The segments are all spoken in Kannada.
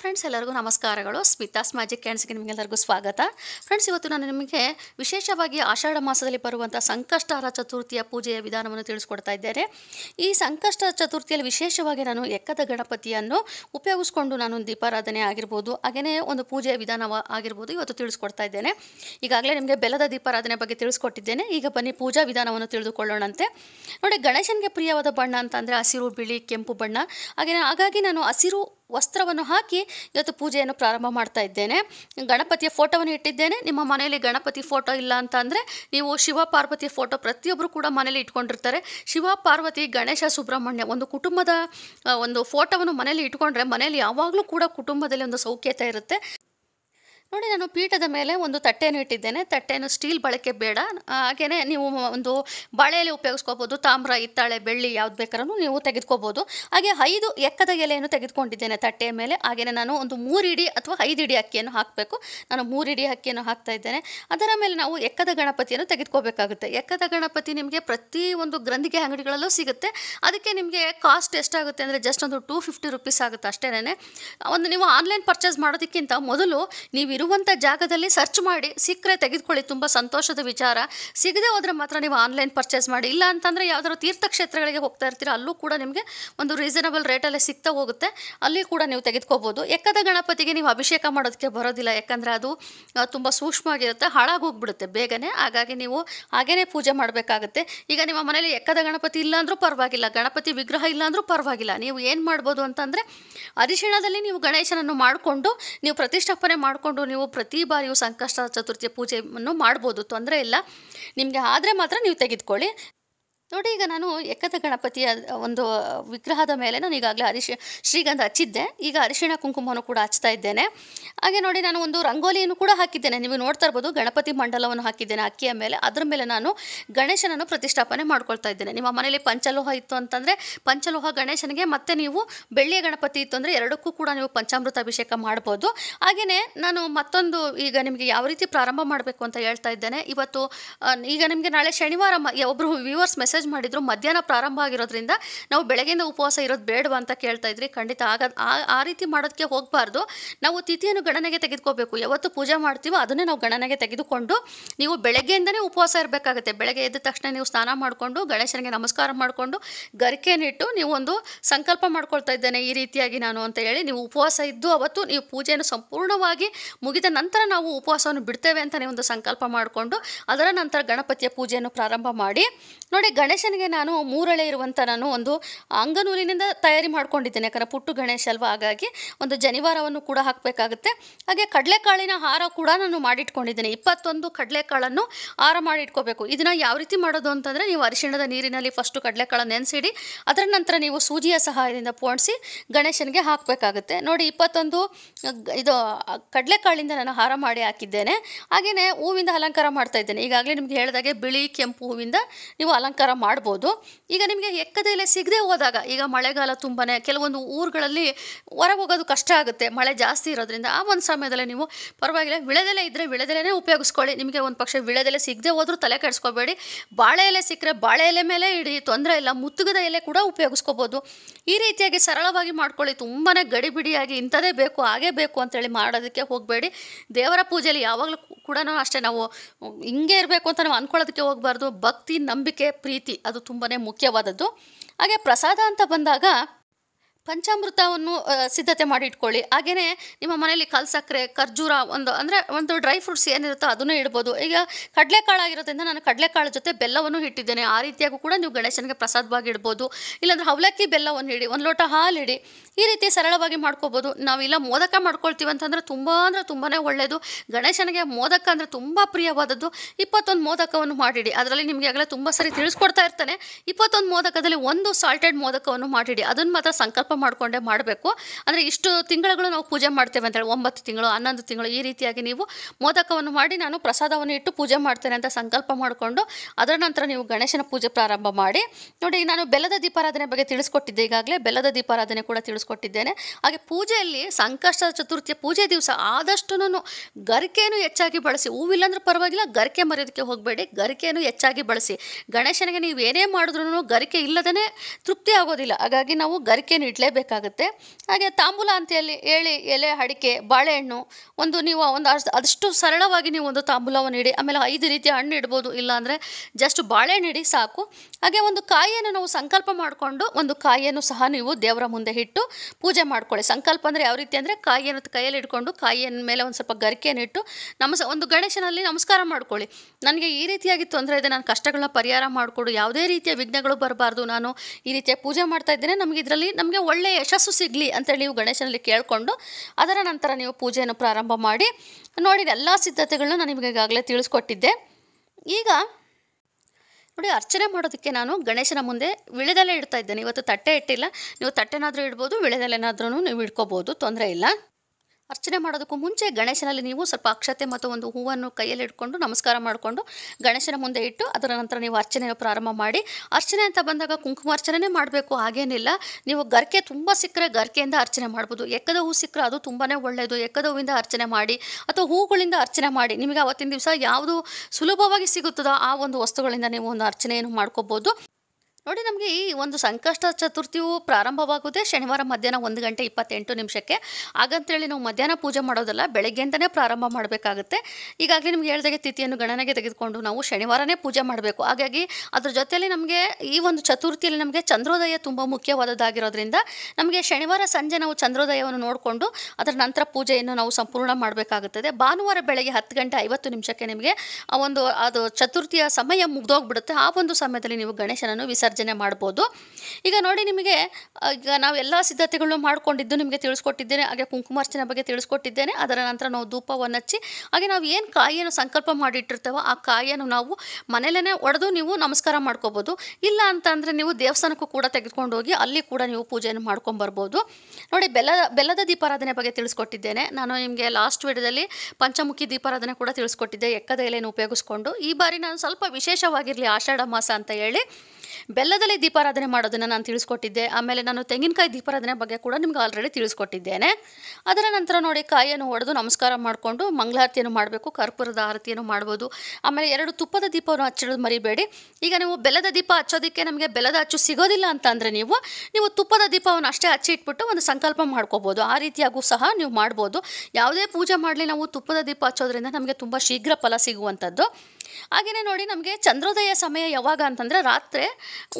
ಫ್ರೆಂಡ್ಸ್ ಎಲ್ಲರಿಗೂ ನಮಸ್ಕಾರಗಳು. ಸ್ಮಿತಾಸ್ ಮ್ಯಾಜಿಕ್ ಕ್ಯಾಂಡ್ಸ್ಗೆ ನಿಮಗೆಲ್ಲರಿಗೂ ಸ್ವಾಗತ. ಫ್ರೆಂಡ್ಸ್ ಇವತ್ತು ನಾನು ನಿಮಗೆ ವಿಶೇಷವಾಗಿ ಆಷಾಢ ಮಾಸದಲ್ಲಿ ಬರುವಂಥ ಸಂಕಷ್ಟಾರ ಚತುರ್ಥಿಯ ಪೂಜೆಯ ವಿಧಾನವನ್ನು ತಿಳಿಸ್ಕೊಡ್ತಾ ಇದ್ದೇನೆ. ಈ ಸಂಕಷ್ಟ ಚತುರ್ಥಿಯಲ್ಲಿ ವಿಶೇಷವಾಗಿ ನಾನು ಎಕ್ಕದ ಗಣಪತಿಯನ್ನು ಉಪಯೋಗಿಸ್ಕೊಂಡು ನಾನು ದೀಪಾರಾಧನೆ ಆಗಿರ್ಬೋದು ಹಾಗೆಯೇ ಒಂದು ಪೂಜೆಯ ವಿಧಾನ ಆಗಿರ್ಬೋದು ಇವತ್ತು ತಿಳಿಸ್ಕೊಡ್ತಾ ಇದ್ದೇನೆ. ಈಗಾಗಲೇ ನಿಮಗೆ ಬೆಲ್ಲದ ದೀಪಾರಾಧನೆ ಬಗ್ಗೆ ತಿಳಿಸ್ಕೊಟ್ಟಿದ್ದೇನೆ. ಈಗ ಬನ್ನಿ ಪೂಜಾ ವಿಧಾನವನ್ನು ತಿಳಿದುಕೊಳ್ಳೋಣಂತೆ. ನೋಡಿ, ಗಣೇಶನಿಗೆ ಪ್ರಿಯವಾದ ಬಣ್ಣ ಅಂತಂದರೆ ಹಸಿರು, ಬಿಳಿ, ಕೆಂಪು ಬಣ್ಣ. ಹಾಗೆಯೇ ಹಾಗಾಗಿ ನಾನು ಹಸಿರು ವಸ್ತ್ರವನ್ನು ಹಾಕಿ ಇವತ್ತು ಪೂಜೆಯನ್ನು ಪ್ರಾರಂಭ ಮಾಡ್ತಾ ಇದ್ದೇನೆ. ಗಣಪತಿಯ ಫೋಟೋವನ್ನು ಇಟ್ಟಿದ್ದೇನೆ. ನಿಮ್ಮ ಮನೆಯಲ್ಲಿ ಗಣಪತಿ ಫೋಟೋ ಇಲ್ಲ ಅಂತ ಅಂದರೆ ನೀವು ಶಿವ ಪಾರ್ವತಿಯ ಫೋಟೋ ಪ್ರತಿಯೊಬ್ಬರು ಕೂಡ ಮನೇಲಿ ಇಟ್ಕೊಂಡಿರ್ತಾರೆ. ಶಿವ ಪಾರ್ವತಿ, ಗಣೇಶ, ಸುಬ್ರಹ್ಮಣ್ಯ ಒಂದು ಕುಟುಂಬದ ಒಂದು ಫೋಟೋವನ್ನು ಮನೇಲಿ ಇಟ್ಕೊಂಡ್ರೆ ಮನೆಯಲ್ಲಿ ಯಾವಾಗಲೂ ಕೂಡ ಕುಟುಂಬದಲ್ಲಿ ಒಂದು ಸೌಖ್ಯತೆ ಇರುತ್ತೆ. ನೋಡಿ, ನಾನು ಪೀಠದ ಮೇಲೆ ಒಂದು ತಟ್ಟೆಯನ್ನು ಇಟ್ಟಿದ್ದೇನೆ. ತಟ್ಟೆಯನ್ನು ಸ್ಟೀಲ್ ಬಳಕೆ ಬೇಡ. ಹಾಗೆಯೇ ನೀವು ಒಂದು ಬಾಳೆಯಲ್ಲಿ ಉಪಯೋಗಿಸ್ಕೋಬೋದು. ತಾಮ್ರ, ಹಿತ್ತಾಳೆ, ಬೆಳ್ಳಿ ಯಾವ್ದು ಬೇಕಾದ್ರೂ ನೀವು ತೆಗೆದುಕೋಬೋದು. ಹಾಗೆ ಐದು ಎಕ್ಕದ ಎಲೆಯನ್ನು ತೆಗೆದುಕೊಂಡಿದ್ದೇನೆ ತಟ್ಟೆಯ ಮೇಲೆ. ಹಾಗೆಯೇ ನಾನು ಒಂದು ಮೂರು ಇಡಿ ಅಥವಾ ಐದು ಇಡಿ ಅಕ್ಕಿಯನ್ನು ಹಾಕಬೇಕು. ನಾನು ಮೂರು ಇಡಿ ಅಕ್ಕಿಯನ್ನು ಹಾಕ್ತಾ ಇದ್ದೇನೆ. ಅದರ ಮೇಲೆ ನಾವು ಎಕ್ಕದ ಗಣಪತಿಯನ್ನು ತೆಗೆದುಕೋಬೇಕಾಗುತ್ತೆ. ಎಕ್ಕದ ಗಣಪತಿ ನಿಮಗೆ ಪ್ರತಿ ಒಂದು ಗ್ರಂಥಿಗೆ ಅಂಗಡಿಗಳಲ್ಲೂ ಸಿಗುತ್ತೆ. ಅದಕ್ಕೆ ನಿಮಗೆ ಕಾಸ್ಟ್ ಎಷ್ಟಾಗುತ್ತೆ ಅಂದರೆ ಜಸ್ಟ್ ಒಂದು ಟೂ ಫಿಫ್ಟಿ ರುಪೀಸ್ ಆಗುತ್ತೆ ಅಷ್ಟೇನೆ. ಒಂದು ನೀವು ಆನ್ಲೈನ್ ಪರ್ಚೇಸ್ ಮಾಡೋದಕ್ಕಿಂತ ಮೊದಲು ನೀವು ಇರುವಂಥ ಜಾಗದಲ್ಲಿ ಸರ್ಚ್ ಮಾಡಿ, ಸಿಕ್ಕರೆ ತೆಗೆದುಕೊಳ್ಳಿ. ತುಂಬ ಸಂತೋಷದ ವಿಚಾರ. ಸಿಗದೆ ಹೋದರೆ ಮಾತ್ರ ನೀವು ಆನ್ಲೈನ್ ಪರ್ಚೇಸ್ ಮಾಡಿ. ಇಲ್ಲ ಅಂತಂದರೆ ಯಾವ್ದಾದ್ರು ತೀರ್ಥಕ್ಷೇತ್ರಗಳಿಗೆ ಹೋಗ್ತಾ ಇರ್ತೀರ, ಅಲ್ಲೂ ಕೂಡ ನಿಮಗೆ ಒಂದು ರೀಸನಬಲ್ ರೇಟಲ್ಲೇ ಸಿಗ್ತಾ ಹೋಗುತ್ತೆ. ಅಲ್ಲಿ ಕೂಡ ನೀವು ತೆಗೆದುಕೋಬೋದು. ಎಕ್ಕದ ಗಣಪತಿಗೆ ನೀವು ಅಭಿಷೇಕ ಮಾಡೋದಕ್ಕೆ ಬರೋದಿಲ್ಲ. ಯಾಕಂದರೆ ಅದು ತುಂಬ ಸೂಕ್ಷ್ಮವಾಗಿರುತ್ತೆ ಹಾಳಾಗೋಗ್ಬಿಡುತ್ತೆ ಬೇಗನೆ. ಹಾಗಾಗಿ ನೀವು ಹಾಗೇ ಪೂಜೆ ಮಾಡಬೇಕಾಗುತ್ತೆ. ಈಗ ನಿಮ್ಮ ಮನೇಲಿ ಎಕ್ಕದ ಗಣಪತಿ ಇಲ್ಲ ಅಂದರೂ ಪರವಾಗಿಲ್ಲ. ಗಣಪತಿ ವಿಗ್ರಹ ಇಲ್ಲ ಅಂದರೂ ಪರವಾಗಿಲ್ಲ. ನೀವು ಏನು ಮಾಡ್ಬೋದು ಅಂತಂದರೆ, ಅರಿಶಿಣದಲ್ಲಿ ನೀವು ಗಣೇಶನನ್ನು ಮಾಡಿಕೊಂಡು, ನೀವು ಪ್ರತಿಷ್ಠಾಪನೆ ಮಾಡಿಕೊಂಡು ನೀವು ಪ್ರತಿ ಬಾರಿಯೂ ಸಂಕಷ್ಟ ಚತುರ್ಥಿ ಪೂಜೆಯನ್ನು ಮಾಡ್ಬೋದು, ತೊಂದರೆ ಇಲ್ಲ. ನಿಮಗೆ ಆದರೆ ಮಾತ್ರ ನೀವು ತೆಗೆದುಕೊಳ್ಳಿ. ನೋಡಿ, ಈಗ ನಾನು ಎಕ್ಕದ ಗಣಪತಿಯ ಒಂದು ವಿಗ್ರಹದ ಮೇಲೆ ನಾನು ಈಗಾಗಲೇ ಅರಿಶಿ, ಶ್ರೀಗಂಧ ಹಚ್ಚಿದ್ದೆ. ಈಗ ಅರಿಶಿಣ ಕುಂಕುಮವನ್ನು ಕೂಡ ಹಚ್ತಾ ಇದ್ದೇನೆ. ಹಾಗೆ ನೋಡಿ ನಾನು ಒಂದು ರಂಗೋಲಿಯನ್ನು ಕೂಡ ಹಾಕಿದ್ದೇನೆ. ನೀವು ನೋಡ್ತಾ ಇರ್ಬೋದು ಗಣಪತಿ ಮಂಡಲವನ್ನು ಹಾಕಿದ್ದೇನೆ. ಅಕ್ಕಿಯ ಮೇಲೆ ಅದರ ಮೇಲೆ ನಾನು ಗಣೇಶನನ್ನು ಪ್ರತಿಷ್ಠಾಪನೆ ಮಾಡ್ಕೊಳ್ತಾ ಇದ್ದೇನೆ. ನಿಮ್ಮ ಮನೆಯಲ್ಲಿ ಪಂಚಲೋಹ ಇತ್ತು ಅಂತಂದರೆ ಪಂಚಲೋಹ ಗಣೇಶನಿಗೆ ಮತ್ತೆ ನೀವು ಬೆಳ್ಳಿಯ ಗಣಪತಿ ಇತ್ತು ಅಂದರೆ ಎರಡಕ್ಕೂ ಕೂಡ ನೀವು ಪಂಚಾಮೃತ ಅಭಿಷೇಕ ಮಾಡ್ಬೋದು. ಹಾಗೆಯೇ ನಾನು ಮತ್ತೊಂದು ಈಗ ನಿಮಗೆ ಯಾವ ರೀತಿ ಪ್ರಾರಂಭ ಮಾಡಬೇಕು ಅಂತ ಹೇಳ್ತಾ ಇದ್ದೇನೆ. ಇವತ್ತು ಈಗ ನಿಮಗೆ ನಾಳೆ ಶನಿವಾರ ಒಬ್ಬರು ವ್ಯೂವರ್ಸ್ ಮೆಸೇಜ್ ಮಾಡಿದ್ರು, ಮಧ್ಯಾಹ್ನ ಪ್ರಾರಂಭ ಆಗಿರೋದ್ರಿಂದ ನಾವು ಬೆಳಗ್ಗೆಯಿಂದ ಉಪವಾಸ ಇರೋದು ಬೇಡವಾ ಅಂತ ಕೇಳ್ತಾ ಇದ್ರಿ. ಖಂಡಿತ ಆಗ, ಆ ರೀತಿ ಮಾಡೋದಕ್ಕೆ ಹೋಗಬಾರ್ದು. ನಾವು ತಿಥಿಯನ್ನು ಗಣನೆಗೆ ತೆಗೆದುಕೋಬೇಕು. ಯಾವತ್ತು ಪೂಜೆ ಮಾಡ್ತೀವೋ ಅದನ್ನೇ ನಾವು ಗಣನೆಗೆ ತೆಗೆದುಕೊಂಡು ನೀವು ಬೆಳಗ್ಗೆಯಿಂದನೇ ಉಪವಾಸ ಇರಬೇಕಾಗುತ್ತೆ. ಬೆಳಗ್ಗೆ ಎದ್ದ ತಕ್ಷಣ ನೀವು ಸ್ನಾನ ಮಾಡಿಕೊಂಡು, ಗಣೇಶನಿಗೆ ನಮಸ್ಕಾರ ಮಾಡಿಕೊಂಡು ಗರಿಕೆನಿಟ್ಟು ನೀವು ಒಂದು ಸಂಕಲ್ಪ ಮಾಡ್ಕೊಳ್ತಾ ಇದ್ದೇನೆ, ಈ ರೀತಿಯಾಗಿ ನಾನು ಅಂತ ಹೇಳಿ ನೀವು ಉಪವಾಸ ಇದ್ದು ಅವತ್ತು ನೀವು ಪೂಜೆಯನ್ನು ಸಂಪೂರ್ಣವಾಗಿ ಮುಗಿದ ನಂತರ ನಾವು ಉಪವಾಸವನ್ನು ಬಿಡ್ತೇವೆ ಅಂತ ನೀವು ಒಂದು ಸಂಕಲ್ಪ ಮಾಡಿಕೊಂಡು, ಅದರ ನಂತರ ಗಣಪತಿಯ ಪೂಜೆಯನ್ನು ಪ್ರಾರಂಭ ಮಾಡಿ, ನೋಡಿ ಗಣೇಶನಿಗೆ ನಾನು ಮೂರಳೆ ಇರುವಂಥ ನಾನು ಒಂದು ಅಂಗನೂಲಿನಿಂದ ತಯಾರಿ ಮಾಡ್ಕೊಂಡಿದ್ದೇನೆ. ಯಾಕಂದರೆ ಪುಟ್ಟು ಗಣೇಶ ಅಲ್ವಾ? ಹಾಗಾಗಿ ಒಂದು ಜನಿವಾರವನ್ನು ಕೂಡ ಹಾಕಬೇಕಾಗುತ್ತೆ. ಹಾಗೆ ಕಡಲೆಕಾಳಿನ ಹಾರ ಕೂಡ ನಾನು ಮಾಡಿಟ್ಕೊಂಡಿದ್ದೀನಿ. ಇಪ್ಪತ್ತೊಂದು ಕಡಲೆಕಾಳನ್ನು ಹಾರ ಮಾಡಿ ಇಟ್ಕೋಬೇಕು ಇದನ್ನು ಯಾವ ರೀತಿ ಮಾಡೋದು ಅಂತಂದರೆ ನೀವು ಅರಿಶಿಣದ ನೀರಿನಲ್ಲಿ ಫಸ್ಟು ಕಡಲೆಕಾಳು ನೆನೆಸಿಡಿ. ಅದರ ನಂತರ ನೀವು ಸೂಜಿಯ ಸಹಾಯದಿಂದ ಪೋಣಿಸಿ ಗಣೇಶನಿಗೆ ಹಾಕಬೇಕಾಗುತ್ತೆ. ನೋಡಿ, ಇಪ್ಪತ್ತೊಂದು ಇದು ಕಡಲೆಕಾಳಿಂದ ನಾನು ಹಾರ ಮಾಡಿ ಹಾಕಿದ್ದೇನೆ. ಹಾಗೆಯೇ ಹೂವಿಂದ ಅಲಂಕಾರ ಮಾಡ್ತಾ ಇದ್ದೇನೆ. ಈಗಾಗಲೇ ನಿಮಗೆ ಹೇಳಿದಾಗೆ ಬಿಳಿ, ಕೆಂಪು ಹೂವಿಂದ ನೀವು ಅಲಂಕಾರ ಮಾಡ್ಬೋದು. ಈಗ ನಿಮಗೆ ಎಕ್ಕದೆಲೆ ಸಿಗದೆ ಹೋದಾಗ, ಈಗ ಮಳೆಗಾಲ ತುಂಬಾ ಕೆಲವೊಂದು ಊರುಗಳಲ್ಲಿ ಹೊರಗೆ ಹೋಗೋದು ಕಷ್ಟ ಆಗುತ್ತೆ. ಮಳೆ ಜಾಸ್ತಿ ಇರೋದ್ರಿಂದ ಆ ಒಂದು ಸಮಯದಲ್ಲಿ ನೀವು ಪರವಾಗಿಲ್ಲ ವಿಳೆದೆಲೆ ಇದ್ದರೆ ವಿಳೆದೆಲೆನೇ ಉಪಯೋಗಿಸ್ಕೊಳ್ಳಿ. ನಿಮಗೆ ಒಂದು ಪಕ್ಷ ವಿಳೆದೆಲೆ ಸಿಗದೆ ಹೋದರೂ ತಲೆ ಕೆಡಿಸ್ಕೋಬೇಡಿ. ಬಾಳೆ ಎಲೆ ಸಿಕ್ಕರೆ ಬಾಳೆ ಎಲೆ ಮೇಲೆ ಇಡಿ, ತೊಂದರೆ ಇಲ್ಲ, ಮುತ್ತುಗದ ಎಲೆ ಕೂಡ ಉಪಯೋಗಿಸ್ಕೋಬೋದು. ಈ ರೀತಿಯಾಗಿ ಸರಳವಾಗಿ ಮಾಡ್ಕೊಳ್ಳಿ. ತುಂಬಾ ಗಡಿಬಿಡಿಯಾಗಿ ಇಂಥದೇ ಬೇಕು, ಹಾಗೇ ಬೇಕು ಅಂತೇಳಿ ಮಾಡೋದಕ್ಕೆ ಹೋಗಬೇಡಿ. ದೇವರ ಪೂಜೆಯಲ್ಲಿ ಯಾವಾಗಲೂ ಕೂಡ ಅಷ್ಟೇ ನಾವು ಹಿಂಗೆ ಇರಬೇಕು ಅಂತ ನಾವು ಅಂದ್ಕೊಳ್ಳೋದಕ್ಕೆ ಹೋಗಬಾರ್ದು. ಭಕ್ತಿ, ನಂಬಿಕೆ, ಪ್ರೀತಿ, ಅದು ತುಂಬಾ ಮುಖ್ಯವಾದದ್ದು. ಹಾಗೆ ಪ್ರಸಾದ ಅಂತ ಬಂದಾಗ ಪಂಚಾಮೃತವನ್ನು ಸಿದ್ಧತೆ ಮಾಡಿ ಇಟ್ಕೊಳ್ಳಿ ಹಾಗೆಯೇ ನಿಮ್ಮ ಮನೆಯಲ್ಲಿ ಕಾಲು ಸಕ್ಕರೆ, ಖರ್ಜೂರ ಒಂದು, ಅಂದರೆ ಒಂದು ಡ್ರೈ ಫ್ರೂಟ್ಸ್ ಏನಿರುತ್ತೋ ಅದನ್ನು ಇಡ್ಬೋದು. ಈಗ ಕಡಲೆಕಾಳು ಆಗಿರೋದ್ರಿಂದ ನಾನು ಕಡಲೆಕಾಳು ಜೊತೆ ಬೆಲ್ಲವನ್ನು ಇಟ್ಟಿದ್ದೇನೆ ಆ ರೀತಿಯಾಗೂ ಕೂಡ ನೀವು ಗಣೇಶನಿಗೆ ಪ್ರಸಾದವಾಗಿ ಇಡ್ಬೋದು. ಇಲ್ಲಾಂದ್ರೆ ಅವಲಕ್ಕಿ ಬೆಲ್ಲವನ್ನು ಇಡಿ, ಒಂದು ಲೋಟ ಹಾಲು ಇಡಿ. ಈ ರೀತಿ ಸರಳವಾಗಿ ಮಾಡ್ಕೋಬೋದು. ನಾವಿಲ್ಲ ಮೋದಕ ಮಾಡ್ಕೊಳ್ತೀವಿ ಅಂತಂದರೆ ತುಂಬ ಅಂದರೆ ತುಂಬಾ ಒಳ್ಳೆಯದು ಗಣೇಶನಿಗೆ ಮೋದಕ ಅಂದರೆ ತುಂಬ ಪ್ರಿಯವಾದದ್ದು. ಇಪ್ಪತ್ತೊಂದು ಮೋದಕವನ್ನು ಮಾಡಿಡಿ. ಅದರಲ್ಲಿ ನಿಮಗೆ ಆಗಲೇ ತುಂಬ ಸರಿ ತಿಳಿಸ್ಕೊಡ್ತಾ ಇರ್ತಾನೆ. ಇಪ್ಪತ್ತೊಂದು ಮೋದಕದಲ್ಲಿ ಒಂದು ಸಾಲ್ಟೆಡ್ ಮೋದಕವನ್ನು ಮಾಡಿಡಿ. ಅದನ್ನು ಮಾತ್ರ ಸಂಕಲ್ಪ ಮಾಡಿಕೊಂಡೇ ಮಾಡಬೇಕು. ಅಂದರೆ ಇಷ್ಟು ತಿಂಗಳುಗಳು ನಾವು ಪೂಜೆ ಮಾಡ್ತೇವೆ ಅಂತೇಳಿ ಒಂಬತ್ತು ತಿಂಗಳು, ಹನ್ನೊಂದು ತಿಂಗಳು ಈ ರೀತಿಯಾಗಿ ನೀವು ಮೋದಕವನ್ನು ಮಾಡಿ ನಾನು ಪ್ರಸಾದವನ್ನು ಇಟ್ಟು ಪೂಜೆ ಮಾಡ್ತೇನೆ ಅಂತ ಸಂಕಲ್ಪ ಮಾಡಿಕೊಂಡು ಅದರ ನಂತರ ನೀವು ಗಣೇಶನ ಪೂಜೆ ಪ್ರಾರಂಭ ಮಾಡಿ. ನೋಡಿ, ನಾನು ಬೆಲ್ಲದ ದೀಪಾರಾಧನೆ ಬಗ್ಗೆ ತಿಳಿಸ್ಕೊಟ್ಟಿದ್ದೆ ಈಗಾಗಲೇ, ಬೆಲ್ಲದ ದೀಪಾರಾಧನೆ ಕೂಡ ತಿಳಿಸ್ಕೊಟ್ಟಿದ್ದೇನೆ. ಹಾಗೆ ಪೂಜೆಯಲ್ಲಿ ಸಂಕಷ್ಟ ಚತುರ್ಥಿಯ ಪೂಜೆ ದಿವಸ ಆದಷ್ಟು ಗರಿಕೆಯನ್ನು ಹೆಚ್ಚಾಗಿ ಬಳಸಿ, ಹೂವಿಲ್ಲಂದ್ರೂ ಪರವಾಗಿಲ್ಲ, ಗರಿಕೆ ಮರೆಯೋದಕ್ಕೆ ಹೋಗಬೇಡಿ, ಗರಿಕೆಯನ್ನು ಹೆಚ್ಚಾಗಿ ಬಳಸಿ. ಗಣೇಶನಿಗೆ ನೀವು ಏನೇ ಮಾಡಿದ್ರೂ ಗರಿಕೆ ಇಲ್ಲದೇ ತೃಪ್ತಿ ಆಗೋದಿಲ್ಲ. ಹಾಗಾಗಿ ನಾವು ಗರಿಕೆಯನ್ನು ಇಡ್ಲೇ ಹಚ್ಚಲೇಬೇಕಾಗುತ್ತೆ ಹಾಗೆ ತಾಂಬೂಲ ಅಂತ ಹೇಳಿ ಎಲೆ, ಅಡಿಕೆ, ಬಾಳೆಹಣ್ಣು ಒಂದು ನೀವು ಒಂದು ಅದಷ್ಟು ಸರಳವಾಗಿ ನೀವು ಒಂದು ತಾಂಬೂಲವನ್ನು ಇಡಿ. ಆಮೇಲೆ ಐದು ರೀತಿಯ ಹಣ್ಣು ಇಡ್ಬೋದು. ಇಲ್ಲಾಂದರೆ ಜಸ್ಟ್ ಬಾಳೆಹಣ್ಣು ಇಡಿ ಸಾಕು. ಹಾಗೆ ಒಂದು ಕಾಯಿಯನ್ನು ನಾವು ಸಂಕಲ್ಪ ಮಾಡಿಕೊಂಡು ಒಂದು ಕಾಯಿಯನ್ನು ಸಹ ನೀವು ದೇವರ ಮುಂದೆ ಇಟ್ಟು ಪೂಜೆ ಮಾಡ್ಕೊಳ್ಳಿ. ಸಂಕಲ್ಪ ಅಂದರೆ ಯಾವ ರೀತಿ ಅಂದರೆ ಕಾಯಿಯನ್ನು ಕೈಯಲ್ಲಿ ಇಟ್ಕೊಂಡು ಕಾಯಿಯ ಮೇಲೆ ಒಂದು ಸ್ವಲ್ಪ ಗರಿಕೆಯನ್ನು ಇಟ್ಟು ನಮಸ್, ಒಂದು ಗಣೇಶನಲ್ಲಿ ನಮಸ್ಕಾರ ಮಾಡ್ಕೊಳ್ಳಿ. ನನಗೆ ಈ ರೀತಿಯಾಗಿ ತೊಂದರೆ ಇದೆ. ನಾನು ಕಷ್ಟಗಳನ್ನ ಪರಿಹಾರ ಮಾಡಿಕೊಡು. ಯಾವುದೇ ರೀತಿಯ ವಿಘ್ನಗಳು ಬರಬಾರ್ದು. ನಾನು ಈ ರೀತಿಯ ಪೂಜೆ ಮಾಡ್ತಾ ಇದ್ದೇನೆ. ನಮಗೆ ಇದರಲ್ಲಿ ನಮಗೆ ಒಳ್ಳೆಯ ಯಶಸ್ಸು ಸಿಗಲಿ ಅಂತೇಳಿ ನೀವು ಗಣೇಶನಲ್ಲಿ ಕೇಳಿಕೊಂಡು ಅದರ ನಂತರ ನೀವು ಪೂಜೆಯನ್ನು ಪ್ರಾರಂಭ ಮಾಡಿ ನೋಡಿ ಎಲ್ಲ ಸಿದ್ಧತೆಗಳನ್ನು ನಾನು ನಿಮಗೆ ಈಗಾಗಲೇ ತಿಳಿಸ್ಕೊಟ್ಟಿದ್ದೆ. ಈಗ ನೋಡಿ, ಅರ್ಚನೆ ಮಾಡೋದಕ್ಕೆ ನಾನು ಗಣೇಶನ ಮುಂದೆ ವಿಳೆದೆಲೆ ಇಡ್ತಾ ಇದ್ದೇನೆ. ಇವತ್ತು ತಟ್ಟೆ ಇಟ್ಟಿಲ್ಲ. ನೀವು ತಟ್ಟೆನಾದರೂ ಇಡ್ಬೋದು ವಿಳೆದೆಲೆನಾದ್ರೂ ನೀವು ಇಟ್ಕೋಬೋದು, ತೊಂದರೆ ಇಲ್ಲ. ಅರ್ಚನೆ ಮಾಡೋದಕ್ಕೂ ಮುಂಚೆ ಗಣೇಶನಲ್ಲಿ ನೀವು ಸ್ವಲ್ಪ ಅಕ್ಷತೆ ಮತ್ತು ಒಂದು ಹೂವನ್ನು ಕೈಯಲ್ಲಿ ಇಟ್ಕೊಂಡು ನಮಸ್ಕಾರ ಮಾಡಿಕೊಂಡು ಗಣೇಶನ ಮುಂದೆ ಇಟ್ಟು ಅದರ ನಂತರ ನೀವು ಅರ್ಚನೆಯನ್ನು ಪ್ರಾರಂಭ ಮಾಡಿ. ಅರ್ಚನೆ ಅಂತ ಬಂದಾಗ ಕುಂಕುಮಾರ್ಚನೆ ಮಾಡಬೇಕು, ಹಾಗೇನಿಲ್ಲ. ನೀವು ಗರ್ಕೆ ತುಂಬ ಸಿಕ್ಕರೆ ಗರ್ಕೆಯಿಂದ ಅರ್ಚನೆ ಮಾಡ್ಬೋದು. ಎಕ್ಕದ ಹೂ ಸಿಕ್ಕರೆ ಅದು ತುಂಬಾ ಒಳ್ಳೆಯದು ಎಕ್ಕದ ಹೂವಿಂದ ಅರ್ಚನೆ ಮಾಡಿ ಅಥವಾ ಹೂಗಳಿಂದ ಅರ್ಚನೆ ಮಾಡಿ. ನಿಮಗೆ ಅವತ್ತಿನ ದಿವಸ ಯಾವುದು ಸುಲಭವಾಗಿ ಸಿಗುತ್ತದೋ ಆ ಒಂದು ವಸ್ತುಗಳಿಂದ ನೀವು ಒಂದು ಅರ್ಚನೆಯನ್ನು ಮಾಡ್ಕೋಬೋದು. ನೋಡಿ, ನಮಗೆ ಈ ಒಂದು ಸಂಕಷ್ಟ ಚತುರ್ಥಿಯು ಪ್ರಾರಂಭವಾಗುವುದೇ ಶನಿವಾರ ಮಧ್ಯಾಹ್ನ ಒಂದು ಗಂಟೆ ಇಪ್ಪತ್ತೆಂಟು ನಿಮಿಷಕ್ಕೆ. ಹಾಗಂತೇಳಿ ನಾವು ಮಧ್ಯಾಹ್ನ ಪೂಜೆ ಮಾಡೋದಲ್ಲ, ಬೆಳಗ್ಗೆಯಿಂದನೇ ಪ್ರಾರಂಭ ಮಾಡಬೇಕಾಗುತ್ತೆ. ಈಗಾಗಲೇ ನಿಮ್ಗೆ ಹೇಳಿದಾಗೆ ತಿಥಿಯನ್ನು ಗಣನೆಗೆ ತೆಗೆದುಕೊಂಡು ನಾವು ಶನಿವಾರನೇ ಪೂಜೆ ಮಾಡಬೇಕು. ಹಾಗಾಗಿ ಅದ್ರ ಜೊತೆಯಲ್ಲಿ ನಮಗೆ ಈ ಒಂದು ಚತುರ್ಥಿಯಲ್ಲಿ ನಮಗೆ ಚಂದ್ರೋದಯ ತುಂಬ ಮುಖ್ಯವಾದದ್ದಾಗಿರೋದ್ರಿಂದ ನಮಗೆ ಶನಿವಾರ ಸಂಜೆ ನಾವು ಚಂದ್ರೋದಯವನ್ನು ನೋಡಿಕೊಂಡು ಅದರ ನಂತರ ಪೂಜೆಯನ್ನು ನಾವು ಸಂಪೂರ್ಣ ಮಾಡಬೇಕಾಗುತ್ತದೆ. ಭಾನುವಾರ ಬೆಳಗ್ಗೆ ಹತ್ತು ಗಂಟೆ ಐವತ್ತು ನಿಮಿಷಕ್ಕೆ ನಿಮಗೆ ಆ ಒಂದು ಅದು ಚತುರ್ಥಿಯ ಸಮಯ ಮುಗ್ದೋಗ್ಬಿಡುತ್ತೆ. ಆ ಒಂದು ಸಮಯದಲ್ಲಿ ನೀವು ಗಣೇಶನನ್ನು ವಿಸರ್ಜನೆ ಮಾಡ್ಬೋದು. ಈಗ ನೋಡಿ ನಿಮಗೆ ಈಗ ನಾವು ಎಲ್ಲ ಸಿದ್ಧತೆಗಳನ್ನು ಮಾಡಿಕೊಂಡಿದ್ದು ನಿಮಗೆ ತಿಳಿಸ್ಕೊಟ್ಟಿದ್ದೇನೆ. ಹಾಗೆ ಕುಂಕುಮಾರ್ಚನೆ ಬಗ್ಗೆ ತಿಳಿಸ್ಕೊಟ್ಟಿದ್ದೇನೆ. ಅದರ ನಂತರ ನಾವು ಧೂಪವನ್ನು ಹಚ್ಚಿ, ಹಾಗೆ ನಾವು ಏನು ಕಾಯಿಯನ್ನು ಸಂಕಲ್ಪ ಮಾಡಿಟ್ಟಿರ್ತೇವೋ ಆ ಕಾಯಿಯನ್ನು ನಾವು ಮನೇಲೇ ಒಡೆದು ನೀವು ನಮಸ್ಕಾರ ಮಾಡ್ಕೋಬೋದು. ಇಲ್ಲ ಅಂತಂದರೆ ನೀವು ದೇವಸ್ಥಾನಕ್ಕೂ ಕೂಡ ತೆಗೆದುಕೊಂಡು ಹೋಗಿ ಅಲ್ಲಿ ಕೂಡ ನೀವು ಪೂಜೆಯನ್ನು ಮಾಡ್ಕೊಂಬರ್ಬೋದು. ನೋಡಿ ಬೆಲ್ಲದ ಬೆಲ್ಲದ ದೀಪಾರಾಧನೆ ಬಗ್ಗೆ ತಿಳಿಸ್ಕೊಟ್ಟಿದ್ದೇನೆ. ನಾನು ನಿಮಗೆ ಲಾಸ್ಟ್ ವಿಡಿಯೋದಲ್ಲಿ ಪಂಚಮುಖಿ ದೀಪಾರಾಧನೆ ಕೂಡ ತಿಳಿಸ್ಕೊಟ್ಟಿದ್ದೆ. ಎಕ್ಕದ ಎಲೆಯನ್ನು ಉಪಯೋಗಿಸ್ಕೊಂಡು. ಈ ಬಾರಿ ನಾನು ಸ್ವಲ್ಪ ವಿಶೇಷವಾಗಿರಲಿ ಆಷಾಢ ಮಾಸ ಅಂತ ಹೇಳಿ. ಬೆಲ್ಲದಲ್ಲಿ ದೀಪಾರಾಧನೆ ಮಾಡೋದನ್ನು ನಾನು ತಿಳಿಸ್ಕೊಟ್ಟಿದ್ದೆ. ಆಮೇಲೆ ನಾನು ತೆಂಗಿನಕಾಯಿ ದೀಪಾರಾಧನೆ ಬಗ್ಗೆ ಕೂಡ ನಿಮ್ಗೆ ಆಲ್ರೆಡಿ ತಿಳಿಸ್ಕೊಟ್ಟಿದ್ದೇನೆ. ಅದರ ನಂತರ ನೋಡಿ ಕಾಯಿಯನ್ನು ಹೊಡೆದು ನಮಸ್ಕಾರ ಮಾಡಿಕೊಂಡು ಮಂಗಳಾರತಿಯನ್ನು ಮಾಡಬೇಕು, ಕರ್ಪೂರದ ಆರತಿಯನ್ನು ಮಾಡ್ಬೋದು. ಆಮೇಲೆ ಎರಡು ತುಪ್ಪದ ದೀಪವನ್ನು ಹಚ್ಚಿಡೋದು ಮರಿಬೇಡಿ. ಈಗ ನೀವು ಬೆಲ್ಲದ ದೀಪ ಹಚ್ಚೋದಕ್ಕೆ ನಮಗೆ ಬೆಲ್ಲದ ಅಚ್ಚು ಸಿಗೋದಿಲ್ಲ ಅಂತ ಅಂದರೆ ನೀವು ನೀವು ತುಪ್ಪದ ದೀಪವನ್ನು ಅಷ್ಟೇ ಹಚ್ಚಿ ಇಟ್ಬಿಟ್ಟು ಒಂದು ಸಂಕಲ್ಪ ಮಾಡ್ಕೋಬೋದು. ಆ ರೀತಿಯಾಗೂ ಸಹ ನೀವು ಮಾಡ್ಬೋದು. ಯಾವುದೇ ಪೂಜೆ ಮಾಡಲಿ ನಾವು ತುಪ್ಪದ ದೀಪ ಹಚ್ಚೋದ್ರಿಂದ ನಮಗೆ ತುಂಬ ಶೀಘ್ರ ಫಲ ಸಿಗುವಂಥದ್ದು. ಹಾಗೆಯೇ ನೋಡಿ ನಮಗೆ ಚಂದ್ರೋದಯ ಸಮಯ ಯಾವಾಗ ಅಂತಂದರೆ ರಾತ್ರಿ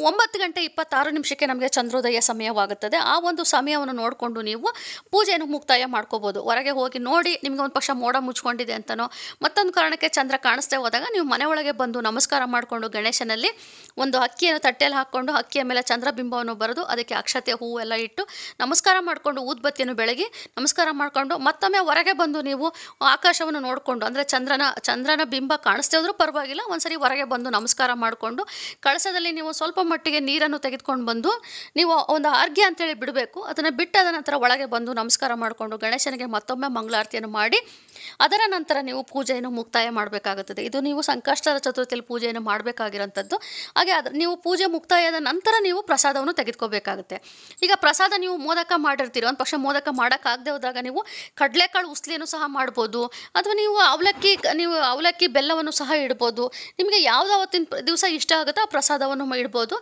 ಒಂಬತ್ತು ಗಂಟೆ ಇಪ್ಪತ್ತಾರು ನಿಮಿಷಕ್ಕೆ ನಮಗೆ ಚಂದ್ರೋದಯ ಸಮಯವಾಗುತ್ತದೆ. ಆ ಒಂದು ಸಮಯವನ್ನು ನೋಡಿಕೊಂಡು ನೀವು ಪೂಜೆಯನ್ನು ಮುಕ್ತಾಯ ಮಾಡ್ಕೋಬೋದು. ಹೊರಗೆ ಹೋಗಿ ನೋಡಿ ನಿಮಗೆ ಒಂದು ಪಕ್ಷ ಮೋಡ ಮುಚ್ಕೊಂಡಿದೆ ಅಂತನೋ ಮತ್ತೊಂದು ಕಾರಣಕ್ಕೆ ಚಂದ್ರ ಕಾಣಿಸ್ತೇ ಹೋದಾಗ ನೀವು ಮನೆಯೊಳಗೆ ಬಂದು ನಮಸ್ಕಾರ ಮಾಡಿಕೊಂಡು ಗಣೇಶನಲ್ಲಿ ಒಂದು ಅಕ್ಕಿಯನ್ನು ತಟ್ಟೆಯಲ್ಲಿ ಹಾಕ್ಕೊಂಡು ಅಕ್ಕಿಯ ಮೇಲೆ ಚಂದ್ರಬಿಂಬವನ್ನು ಬರೆದು ಅದಕ್ಕೆ ಅಕ್ಷತೆ ಹೂವು ಎಲ್ಲ ಇಟ್ಟು ನಮಸ್ಕಾರ ಮಾಡಿಕೊಂಡು ಊದ್ಬತ್ತಿಯನ್ನು ಬೆಳಗಿ ನಮಸ್ಕಾರ ಮಾಡಿಕೊಂಡು ಮತ್ತೊಮ್ಮೆ ಹೊರಗೆ ಬಂದು ನೀವು ಆಕಾಶವನ್ನು ನೋಡಿಕೊಂಡು ಅಂದರೆ ಚಂದ್ರನ ಚಂದ್ರನ ಬಿಂಬ ಕಾಣಿಸ್ತೇ ಹೋದ್ರೂ ಪರವಾಗಿಲ್ಲ, ಒಂದ್ಸರಿ ಹೊರಗೆ ಬಂದು ನಮಸ್ಕಾರ ಮಾಡಿಕೊಂಡು, ಕಳಸದಲ್ಲಿ ನೀವು ಸ್ವಲ್ಪ ಮಟ್ಟಿಗೆ ನೀರನ್ನು ತೆಗೆದುಕೊಂಡು ಬಂದು, ನೀವು ಒಂದು ಅರ್ಘ್ಯ ಅಂತೇಳಿ ಬಿಡಬೇಕು. ಅದನ್ನು ಬಿಟ್ಟಾದ ನಂತರ ಒಳಗೆ ಬಂದು ನಮಸ್ಕಾರ ಮಾಡಿಕೊಂಡು ಗಣೇಶನಿಗೆ ಮತ್ತೊಮ್ಮೆ ಮಂಗಳಾರತಿಯನ್ನು ಮಾಡಿ, ಅದರ ನಂತರ ನೀವು ಪೂಜೆಯನ್ನು ಮುಕ್ತಾಯ ಮಾಡಬೇಕಾಗುತ್ತದೆ. ಇದು ನೀವು ಸಂಕಷ್ಟದ ಚತುರ್ಥಿಯಲ್ಲಿ ಪೂಜೆಯನ್ನು ಮಾಡಬೇಕಾಗಿರೋಂಥದ್ದು. ಹಾಗೆ ಅದು, ನೀವು ಪೂಜೆ ಮುಕ್ತಾಯದ ನಂತರ ನೀವು ಪ್ರಸಾದವನ್ನು ತೆಗೆದುಕೋಬೇಕಾಗುತ್ತೆ. ಈಗ ಪ್ರಸಾದ ನೀವು ಮೋದಕ ಮಾಡಿರ್ತೀರಿ, ಒಂದು ಪಕ್ಷ ಮೋದಕ ಮಾಡೋಕ್ಕಾಗದೆ ಹೋದಾಗ ನೀವು ಕಡಲೆಕಾಳು ಉಸ್ಲಿಯನ್ನು ಸಹ ಮಾಡ್ಬೋದು. ಅಥವಾ ನೀವು ಅವಲಕ್ಕಿ ನೀವು ಅವಲಕ್ಕಿ ಬೆಲ್ಲವನ್ನು ಸಹ ಇಡ್ಬೋದು. ನಿಮಗೆ ಯಾವ್ದು ಅವತ್ತಿನ ದಿವಸ ಇಷ್ಟ ಆಗುತ್ತೋ ಆ ಪ್ರಸಾದವನ್ನು ಇಡ್ಬೋದು.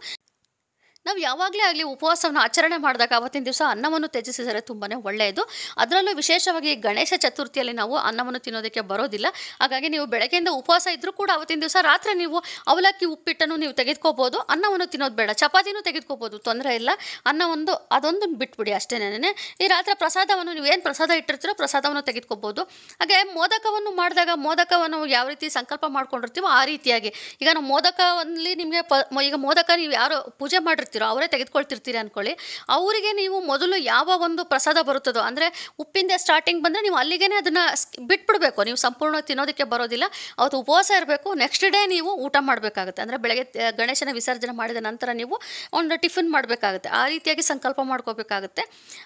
ನಾವು ಯಾವಾಗಲೇ ಆಗಲಿ ಉಪವಾಸವನ್ನು ಆಚರಣೆ ಮಾಡಿದಾಗ ಅವತ್ತಿನ ದಿವಸ ಅನ್ನವನ್ನು ತ್ಯಜಿಸಿದರೆ ತುಂಬಾ ಒಳ್ಳೆಯದು. ಅದರಲ್ಲೂ ವಿಶೇಷವಾಗಿ ಗಣೇಶ ಚತುರ್ಥಿಯಲ್ಲಿ ನಾವು ಅನ್ನವನ್ನು ತಿನ್ನೋದಕ್ಕೆ ಬರೋದಿಲ್ಲ. ಹಾಗಾಗಿ ನೀವು ಬೆಳಗ್ಗೆಯಿಂದ ಉಪವಾಸ ಇದ್ದರೂ ಕೂಡ ಅವತ್ತಿನ ದಿವಸ ರಾತ್ರಿ ನೀವು ಅವಲಕ್ಕಿ, ಉಪ್ಪಿಟ್ಟನ್ನು ನೀವು ತೆಗೆದುಕೋಬೋದು. ಅನ್ನವನ್ನು ತಿನ್ನೋದು ಬೇಡ. ಚಪಾತಿನೂ ತೆಗೆದುಕೋಬೋದು. ತೊಂದರೆ ಇಲ್ಲ. ಅನ್ನ ಒಂದು ಅದೊಂದು ಬಿಟ್ಬಿಡಿ ಅಷ್ಟೇನೇ ಈ ರಾತ್ರಿ ಪ್ರಸಾದವನ್ನು ನೀವು ಏನು ಪ್ರಸಾದ ಇಟ್ಟಿರ್ತೀರೋ ಪ್ರಸಾದವನ್ನು ತೆಗೆದುಕೋಬೋದು. ಹಾಗೆ ಮೋದಕವನ್ನು ಮಾಡಿದಾಗ ಮೋದಕವನ್ನು ಯಾವ ರೀತಿ ಸಂಕಲ್ಪ ಮಾಡ್ಕೊಂಡಿರ್ತೀವೋ ಆ ರೀತಿಯಾಗಿ. ಈಗ ನಾವು ಮೋದಕದಲ್ಲಿ ನಿಮಗೆ ಈಗ ಮೋದಕ ನೀವು ಯಾರು ಪೂಜೆ ಮಾಡಿರ್ತೀರೋ ಅವರೇ ತೆಗೆದುಕೊಳ್ತಿರ್ತೀರಿ ಅಂದ್ಕೊಳ್ಳಿ ಅವರಿಗೆ ನೀವು ಮೊದಲು ಯಾವ ಒಂದು ಪ್ರಸಾದ ಬರುತ್ತದೋ, ಅಂದರೆ ಉಪ್ಪಿಂದ ಸ್ಟಾರ್ಟಿಂಗ್ ಬಂದರೆ ನೀವು ಅಲ್ಲಿಗೇ ಅದನ್ನು ಬಿಟ್ಬಿಡಬೇಕು. ನೀವು ಸಂಪೂರ್ಣ ತಿನ್ನೋದಕ್ಕೆ ಬರೋದಿಲ್ಲ. ಅವತ್ತು ಉಪವಾಸ ಇರಬೇಕು. ನೆಕ್ಸ್ಟ್ ಡೇ ನೀವು ಊಟ ಮಾಡಬೇಕಾಗುತ್ತೆ. ಅಂದರೆ ಬೆಳಗ್ಗೆ ಗಣೇಶನ ವಿಸರ್ಜನೆ ಮಾಡಿದ ನಂತರ ನೀವು ಒಂದು ಟಿಫಿನ್ ಮಾಡಬೇಕಾಗುತ್ತೆ. ಆ ರೀತಿಯಾಗಿ ಸಂಕಲ್ಪ ಮಾಡ್ಕೋಬೇಕಾಗುತ್ತೆ.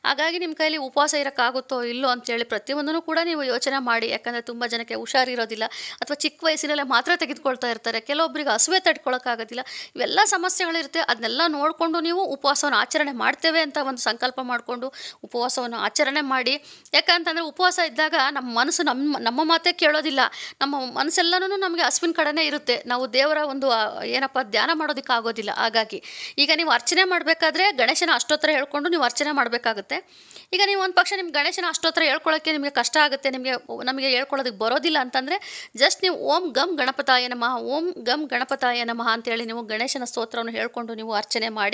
ಹಾಗಾಗಿ ನಿಮ್ಮ ಕೈಯಲ್ಲಿ ಉಪವಾಸ ಇರೋಕ್ಕಾಗುತ್ತೋ ಇಲ್ಲೋ ಅಂತೇಳಿ ಪ್ರತಿಯೊಂದನ್ನು ಕೂಡ ನೀವು ಯೋಚನೆ ಮಾಡಿ. ಯಾಕಂದರೆ ತುಂಬ ಜನಕ್ಕೆ ಹುಷಾರಿರೋದಿಲ್ಲ ಅಥವಾ ಚಿಕ್ಕ ವಯಸ್ಸಿನಲ್ಲೇ ಮಾತ್ರ ತೆಗೆದುಕೊಳ್ತಾ ಇರ್ತಾರೆ. ಕೆಲವೊಬ್ಬರಿಗೆ ಹಸುವೆ ತಡ್ಕೊಳಕ್ಕಾಗೋದಿಲ್ಲ. ಇವೆಲ್ಲ ಸಮಸ್ಯೆಗಳಿರುತ್ತೆ. ಅದನ್ನೆಲ್ಲ ನೋಡಿಕೊಂಡು ನೋಡಿಕೊಂಡು ನೀವು ಉಪವಾಸವನ್ನು ಆಚರಣೆ ಮಾಡ್ತೇವೆ ಅಂತ ಒಂದು ಸಂಕಲ್ಪ ಮಾಡಿಕೊಂಡು ಉಪವಾಸವನ್ನು ಆಚರಣೆ ಮಾಡಿ. ಯಾಕಂತಂದರೆ ಉಪವಾಸ ಇದ್ದಾಗ ನಮ್ಮ ಮನಸ್ಸು ನಮ್ಮ ನಮ್ಮ ಮಾತೇ ಕೇಳೋದಿಲ್ಲ. ನಮ್ಮ ಮನಸ್ಸೆಲ್ಲನೂ ನಮಗೆ ಹಸುವಿನ ಕಡೆನೇ ಇರುತ್ತೆ. ನಾವು ದೇವರ ಒಂದು ಏನಪ್ಪ, ಧ್ಯಾನ ಮಾಡೋದಕ್ಕೆ ಆಗೋದಿಲ್ಲ. ಹಾಗಾಗಿ ಈಗ ನೀವು ಅರ್ಚನೆ ಮಾಡಬೇಕಾದ್ರೆ ಗಣೇಶನ ಅಷ್ಟೋತ್ತರ ಹೇಳ್ಕೊಂಡು ನೀವು ಅರ್ಚನೆ ಮಾಡಬೇಕಾಗುತ್ತೆ. ಈಗ ನೀವು ಒಂದು ಪಕ್ಷ ನಿಮ್ಗೆ ಗಣೇಶನ ಅಷ್ಟೋತ್ತರ ಹೇಳ್ಕೊಳ್ಳೋಕ್ಕೆ ನಿಮಗೆ ಕಷ್ಟ ಆಗುತ್ತೆ. ನಿಮಗೆ, ನಮಗೆ ಹೇಳ್ಕೊಳ್ಳೋದಕ್ಕೆ ಬರೋದಿಲ್ಲ ಅಂತಂದರೆ ಜಸ್ಟ್ ನೀವು ಓಂ ಗಮ್ ಗಣಪತಾಯ ನಮಃ, ಓಂ ಗಮ್ ಗಣಪತಾಯ ನಮಃ ಅಂತೇಳಿ ನೀವು ಗಣೇಶನ ಸ್ತೋತ್ರವನ್ನು ಹೇಳ್ಕೊಂಡು ನೀವು ಅರ್ಚನೆ ಮಾಡಿ.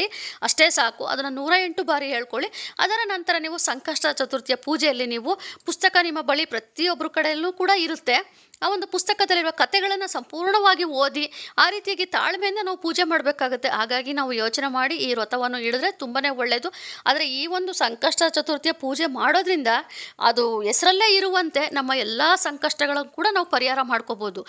ಅಷ್ಟೇ ಸಾಕು. ಅದನ್ನು ನೂರ ಎಂಟು ಬಾರಿ ಹೇಳ್ಕೊಳ್ಳಿ. ಅದರ ನಂತರ ನೀವು ಸಂಕಷ್ಟ ಚತುರ್ಥಿಯ ಪೂಜೆಯಲ್ಲಿ ನೀವು ಪುಸ್ತಕ ನಿಮ್ಮ ಬಳಿ ಪ್ರತಿಯೊಬ್ಬರ ಕಡೆಯಲ್ಲೂ ಕೂಡ ಇರುತ್ತೆ. ಆ ಒಂದು ಪುಸ್ತಕದಲ್ಲಿರುವ ಕಥೆಗಳನ್ನು ಸಂಪೂರ್ಣವಾಗಿ ಓದಿ, ಆ ರೀತಿಯಾಗಿ ತಾಳ್ಮೆಯಿಂದ ನಾವು ಪೂಜೆ ಮಾಡಬೇಕಾಗುತ್ತೆ. ಹಾಗಾಗಿ ನಾವು ಯೋಚನೆ ಮಾಡಿ ಈ ವ್ರತವನ್ನು ಹಿಡಿದ್ರೆ ತುಂಬಾ ಒಳ್ಳೆಯದು ಆದರೆ ಈ ಒಂದು ಸಂಕಷ್ಟ ಚತುರ್ಥಿಯ ಪೂಜೆ ಮಾಡೋದ್ರಿಂದ ಅದು ಹೆಸರಲ್ಲೇ ಇರುವಂತೆ ನಮ್ಮ ಎಲ್ಲ ಸಂಕಷ್ಟಗಳನ್ನು ಕೂಡ ನಾವು ಪರಿಹಾರ ಮಾಡ್ಕೋಬೋದು.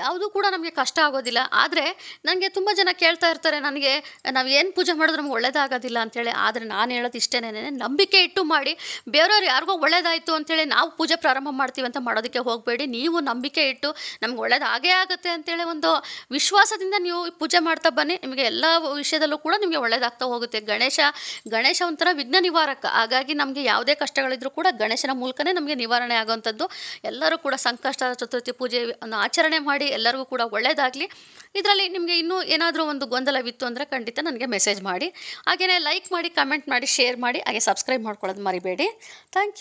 ಯಾವುದೂ ಕೂಡ ನಮಗೆ ಕಷ್ಟ ಆಗೋದಿಲ್ಲ. ಆದರೆ ನನಗೆ ತುಂಬ ಜನ ಕೇಳ್ತಾ ಇರ್ತಾರೆ ನನಗೆ, ನಾವು ಏನು ಪೂಜೆ ಮಾಡಿದ್ರೆ ನಮ್ಗೆ ಒಳ್ಳೇದಾಗೋದಿಲ್ಲ ಅಂತೇಳಿ. ಆದರೆ ನಾನು ಹೇಳೋದು ಇಷ್ಟೇನೇ ನಂಬಿಕೆ ಇಟ್ಟು ಮಾಡಿ, ಬೇರೆಯವ್ರು ಯಾರಿಗೋ ಒಳ್ಳೇದಾಯಿತು ಅಂತೇಳಿ ನಾವು ಪೂಜೆ ಪ್ರಾರಂಭ ಮಾಡ್ತೀವಿ ಅಂತ ಮಾಡೋದಕ್ಕೆ ಹೋಗಬೇಡಿ. ನೀವು ನಂಬಿಕೆ ಇಟ್ಟು ನಮ್ಗೆ ಒಳ್ಳೇದಾಗೇ ಆಗುತ್ತೆ ಅಂತೇಳಿ ಒಂದು ವಿಶ್ವಾಸದಿಂದ ನೀವು ಪೂಜೆ ಮಾಡ್ತಾ ಬನ್ನಿ. ನಿಮಗೆ ಎಲ್ಲ ವಿಷಯದಲ್ಲೂ ಕೂಡ ನಿಮಗೆ ಒಳ್ಳೇದಾಗ್ತಾ ಹೋಗುತ್ತೆ. ಗಣೇಶ ಗಣೇಶ ಒಂಥರ ವಿಘ್ನ ನಿವಾರಕ. ಹಾಗಾಗಿ ನಮಗೆ ಯಾವುದೇ ಕಷ್ಟಗಳಿದ್ರೂ ಕೂಡ ಗಣೇಶನ ಮೂಲಕನೇ ನಮಗೆ ನಿವಾರಣೆ ಆಗುವಂಥದ್ದು. ಎಲ್ಲರೂ ಕೂಡ ಸಂಕಷ್ಟ, ಚತುರ್ಥಿ ಪೂಜೆ ಆಚರಣೆ ಮಾಡಿ ಎಲ್ಲರಿಗೂ ಕೂಡ ಒಳ್ಳೆಯದಾಗಲಿ ಇದರಲ್ಲಿ ನಿಮಗೆ ಇನ್ನೂ ಏನಾದರೂ ಒಂದು ಗೊಂದಲವಿತ್ತು ಅಂದರೆ ಖಂಡಿತ ನನಗೆ ಮೆಸೇಜ್ ಮಾಡಿ. ಹಾಗೆಯೇ ಲೈಕ್ ಮಾಡಿ ಕಮೆಂಟ್ ಮಾಡಿ ಶೇರ್ ಮಾಡಿ, ಹಾಗೆ ಸಬ್ಸ್ಕ್ರೈಬ್ ಮಾಡ್ಕೊಳ್ಳೋದು ಮರಿಬೇಡಿ. Thank you